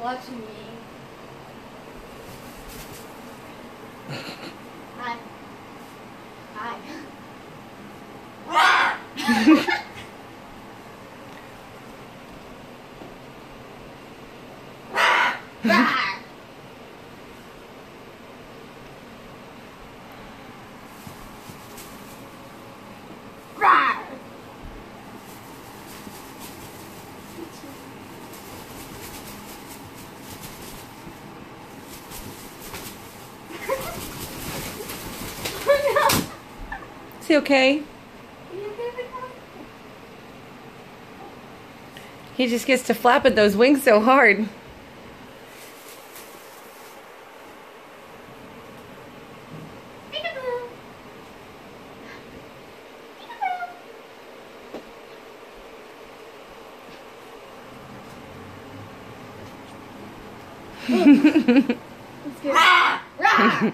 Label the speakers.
Speaker 1: watching me. Hi. Hi. Rawr.
Speaker 2: He okay? He just gets to flapping those wings so hard.
Speaker 1: Ah! Rah!